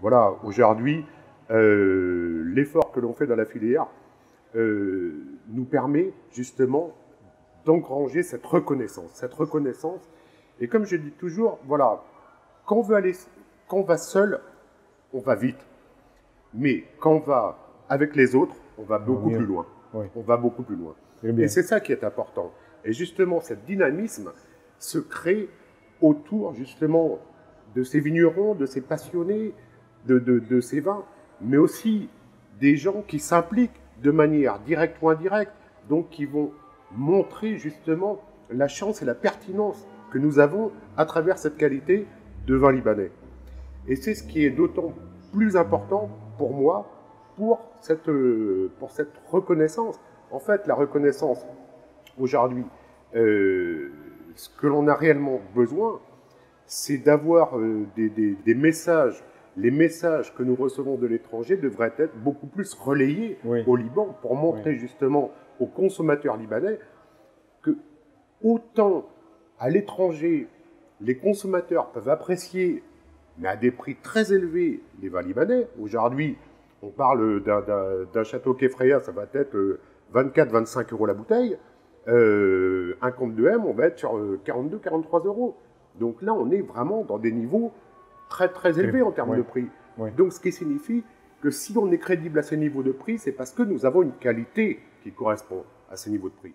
Voilà, aujourd'hui, euh, l'effort que l'on fait dans la filière euh, nous permet justement d'engranger cette reconnaissance, cette reconnaissance. Et comme je dis toujours, voilà, quand on veut aller, quand on va seul, on va vite. Mais quand on va avec les autres, on va beaucoup plus loin. On va beaucoup plus loin. Et c'est ça qui est important. Et justement, ce dynamisme se crée autour justement de ces vignerons, de ces passionnés, de, ces vins, mais aussi des gens qui s'impliquent de manière directe ou indirecte, donc qui vont montrer justement la chance et la pertinence que nous avons à travers cette qualité de vin libanais. Et c'est ce qui est d'autant plus important pour moi pour cette, euh, pour cette reconnaissance. En fait, la reconnaissance aujourd'hui, euh, ce que l'on a réellement besoin, c'est d'avoir euh, des, messages. Les messages que nous recevons de l'étranger devraient être beaucoup plus relayés au Liban pour montrer justement aux consommateurs libanais que autant à l'étranger, les consommateurs peuvent apprécier, mais à des prix très élevés, les vins libanais. Aujourd'hui, on parle d'un château Kefreya, ça va être 24-25 euh, euros la bouteille. Euh, un compte de M, on va être sur 42-43 euros. Donc là, on est vraiment dans des niveaux très très élevés en termes de prix. Donc ce qui signifie que si on est crédible à ce niveau de prix, c'est parce que nous avons une qualité qui correspond à ce niveau de prix.